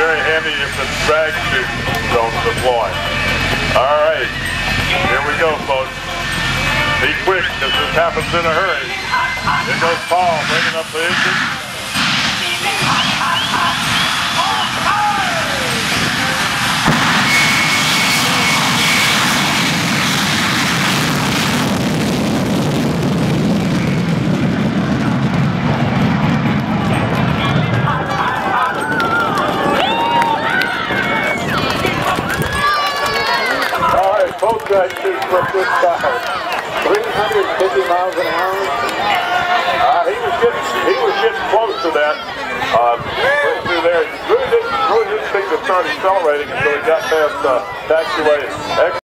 handy if the drag chutes don't deploy. All right, here we go, folks. Be quick, because this happens in a hurry. Here goes Paul, bringing up the engine. Both drag chutes from this side. 350 miles an hour. Uh, he was getting he was getting close to that. Uh, right through there. He really didn't really didn't think to start accelerating until he got past uh, taxiway.